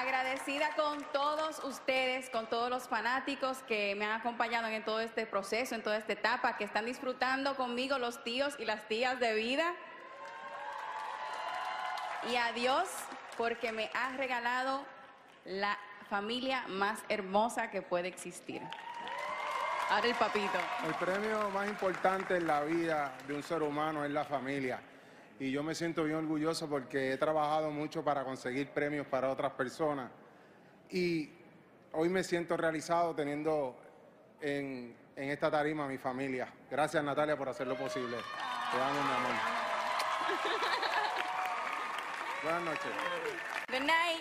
Agradecida con todos ustedes, con todos los fanáticos que me han acompañado en todo este proceso, en toda esta etapa, que están disfrutando conmigo los tíos y las tías de vida. Y a Dios porque me ha regalado la familia más hermosa que puede existir. Ahora el papito. El premio más importante en la vida de un ser humano es la familia. Y yo me siento bien orgulloso porque he trabajado mucho para conseguir premios para otras personas. Y hoy me siento realizado teniendo en, en esta tarima a mi familia. Gracias Natalia por hacerlo posible. Te amo, mi amor. Buenas noches. Good night.